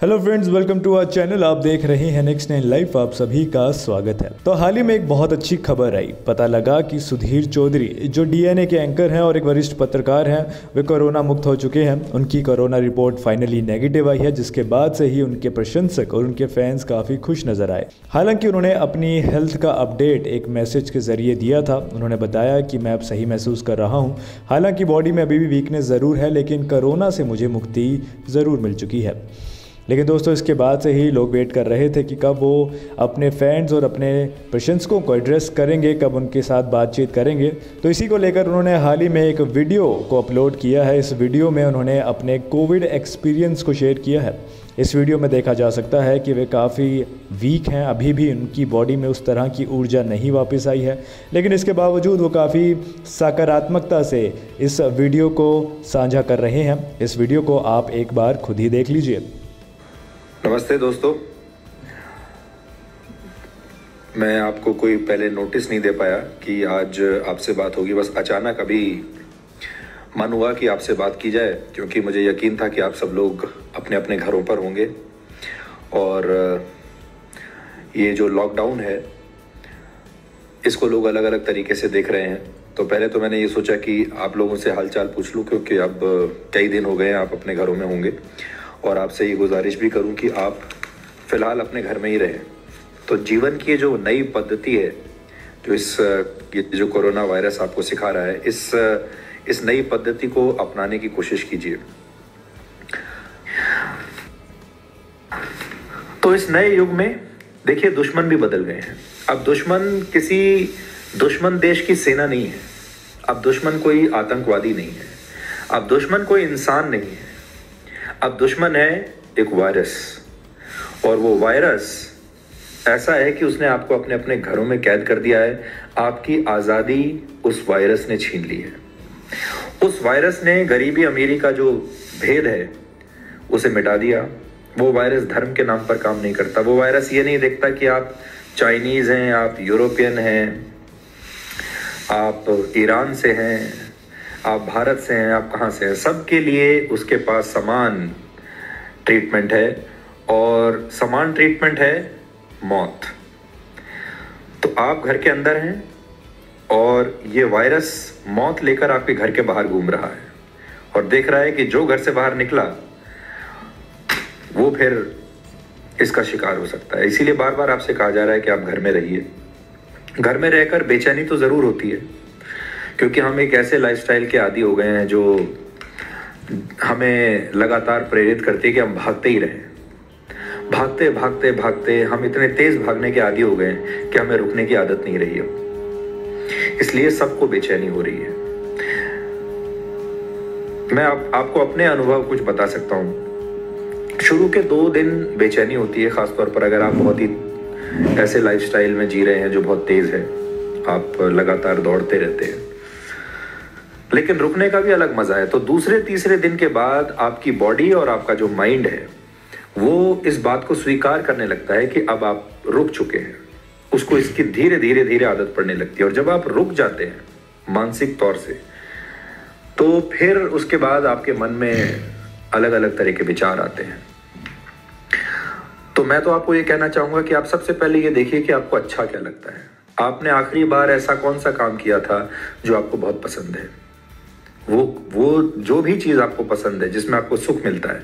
Hello friends welcome to our channel आप देख रहे हैं नेक्स्ट नाइन लाइफ आप सभी का स्वागत है। तो हाल ही में एक बहुत अच्छी खबर आई। पता लगा कि सुधीर चौधरी, जो डीएनए के एंकर हैं और एक वरिष्ठ पत्रकार हैं, वे कोरोना मुक्त हो चुके हैं। उनकी कोरोना रिपोर्ट फाइनली नेगेटिव आई है, जिसके बाद से ही उनके प्रशंसक और उनके फैंस काफ़ी खुश नज़र आए। हालाँकि उन्होंने अपनी हेल्थ का अपडेट एक मैसेज के ज़रिए दिया था। उन्होंने बताया कि मैं अब सही महसूस कर रहा हूँ। हालाँकि बॉडी में अभी भी वीकनेस ज़रूर है, लेकिन कोरोना से मुझे मुक्ति ज़रूर मिल चुकी है। लेकिन दोस्तों, इसके बाद से ही लोग वेट कर रहे थे कि कब वो अपने फैंस और अपने प्रशंसकों को एड्रेस करेंगे, कब उनके साथ बातचीत करेंगे। तो इसी को लेकर उन्होंने हाल ही में एक वीडियो को अपलोड किया है। इस वीडियो में उन्होंने अपने कोविड एक्सपीरियंस को शेयर किया है। इस वीडियो में देखा जा सकता है कि वे काफ़ी वीक हैं। अभी भी उनकी बॉडी में उस तरह की ऊर्जा नहीं वापस आई है। लेकिन इसके बावजूद वो काफ़ी सकारात्मकता से इस वीडियो को साझा कर रहे हैं। इस वीडियो को आप एक बार खुद ही देख लीजिए। नमस्ते दोस्तों। मैं आपको कोई पहले नोटिस नहीं दे पाया कि आज आपसे बात होगी। बस अचानक अभी मन हुआ कि आपसे बात की जाए, क्योंकि मुझे यकीन था कि आप सब लोग अपने अपने घरों पर होंगे। और, ये जो लॉकडाउन है, इसको लोग अलग अलग तरीके से देख रहे हैं। तो पहले तो मैंने ये सोचा कि आप लोगों से हालचाल पूछ लूँ, क्योंकि अब कई दिन हो गए हैं आप अपने घरों में होंगे। और आपसे ये गुजारिश भी करूँ कि आप फ़िलहाल अपने घर में ही रहें। तो जीवन की जो नई पद्धति है, जो इस, ये जो कोरोना वायरस आपको सिखा रहा है, इस इस नई पद्धति को अपनाने की कोशिश कीजिए। तो इस नए युग में देखिए, दुश्मन भी बदल गए हैं। अब दुश्मन किसी, दुश्मन देश की सेना नहीं है। अब दुश्मन कोई आतंकवादी नहीं है। अब दुश्मन कोई इंसान नहीं है। अब दुश्मन है एक वायरस। और वो वायरस ऐसा है कि उसने आपको अपने अपने घरों में कैद कर दिया है। आपकी आज़ादी उस वायरस ने छीन ली है। उस वायरस ने गरीबी अमीरी का जो भेद है, उसे मिटा दिया। वो वायरस धर्म के नाम पर काम नहीं करता। वो वायरस ये नहीं देखता कि आप चाइनीज़ हैं, आप यूरोपियन हैं, आप ईरान से हैं आप भारत से हैं, आप कहाँ से हैं? सबके लिए उसके पास समान ट्रीटमेंट है और समान ट्रीटमेंट है मौत। तो आप घर के अंदर हैं और ये वायरस मौत लेकर आपके घर के बाहर घूम रहा है और देख रहा है कि जो घर से बाहर निकला, वो फिर इसका शिकार हो सकता है। इसीलिए बार बार आपसे कहा जा रहा है कि आप घर में रहिए। घर में रहकर बेचैनी तो ज़रूर होती है। क्योंकि हम एक ऐसे लाइफस्टाइल के आदि हो गए हैं जो हमें लगातार प्रेरित करती है कि हम भागते ही रहें। भागते भागते भागते हम इतने तेज भागने के आदि हो गए कि हमें रुकने की आदत नहीं रही अब। इसलिए सबको बेचैनी हो रही है। मैं आप, आपको अपने अनुभव कुछ बता सकता हूँ। शुरू के दो दिन बेचैनी होती है खासतौर पर अगर आप बहुत ही ऐसे लाइफस्टाइल में जी रहे हैं जो बहुत तेज है। आप लगातार दौड़ते रहते हैं। लेकिन रुकने का भी अलग मज़ा है। तो दूसरे, तीसरे दिन के बाद आपकी बॉडी और आपका जो माइंड है, वो इस बात को स्वीकार करने लगता है कि अब आप रुक चुके हैं। उसको इसकी धीरे धीरे धीरे आदत पड़ने लगती है। और जब आप रुक जाते हैं मानसिक तौर से तो फिर उसके बाद आपके मन में अलग अलग तरह के विचार आते हैं। तो मैं तो आपको ये कहना चाहूँगा कि आप सबसे पहले ये देखिए कि आपको अच्छा क्या लगता है। आपने आखिरी बार ऐसा कौन सा काम किया था जो आपको बहुत पसंद है? वो वो जो भी चीज़ आपको पसंद है, जिसमें आपको सुख मिलता है,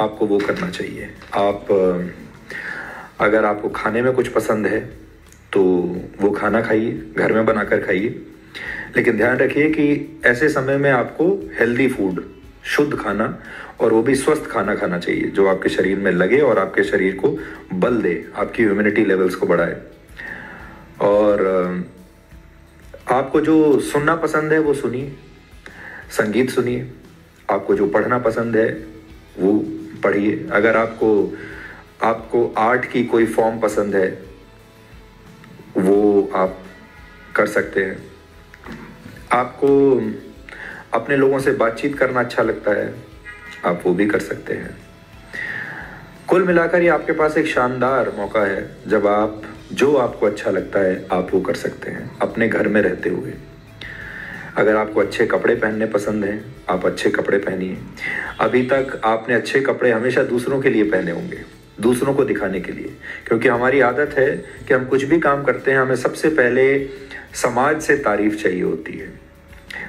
आपको वो करना चाहिए। आप अगर आपको खाने में कुछ पसंद है तो वो खाना खाइए, घर में बनाकर खाइए। लेकिन ध्यान रखिए कि ऐसे समय में आपको हेल्दी फ़ूड शुद्ध खाना और वो भी स्वस्थ खाना खाना चाहिए, जो आपके शरीर में लगे और आपके शरीर को बल दे, आपकी ह्यूमिनिटी लेवल्स को बढ़ाए। और आपको जो सुनना पसंद है, वो सुनिए। संगीत सुनिए। आपको जो पढ़ना पसंद है, वो पढ़िए। अगर आपको आपको आर्ट की कोई फॉर्म पसंद है, वो आप कर सकते हैं। आपको अपने लोगों से बातचीत करना अच्छा लगता है, आप वो भी कर सकते हैं। कुल मिलाकर ये आपके पास एक शानदार मौका है। जब आप, जो आपको अच्छा लगता है, आप वो कर सकते हैं, अपने घर में रहते हुए। अगर आपको अच्छे कपड़े पहनने पसंद हैं, आप अच्छे कपड़े पहनिए। अभी तक आपने अच्छे कपड़े हमेशा दूसरों के लिए पहने होंगे, दूसरों को दिखाने के लिए। क्योंकि हमारी आदत है कि हम कुछ भी काम करते हैं, हमें सबसे पहले समाज से तारीफ़ चाहिए होती है।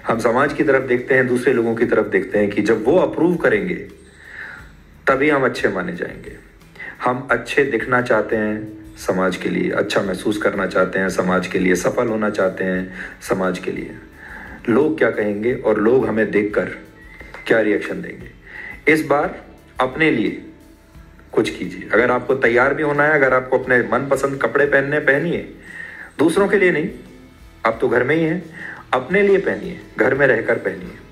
हम समाज की तरफ़ देखते हैं, दूसरे लोगों की तरफ़ देखते हैं कि जब वो अप्रूव करेंगे, तभी हम अच्छे माने जाएँगे। हम अच्छे दिखना चाहते हैं, समाज के लिए अच्छा महसूस करना चाहते हैं, समाज के लिए सफल होना चाहते हैं, समाज के लिए। लोग क्या कहेंगे और लोग हमें देखकर क्या रिएक्शन देंगे? इस बार अपने लिए कुछ कीजिए। अगर आपको तैयार भी होना है, अगर आपको अपने मनपसंद कपड़े पहनने, पहनिए। दूसरों के लिए नहीं, आप तो घर में ही हैं। अपने लिए पहनिए, घर में रहकर पहनिए।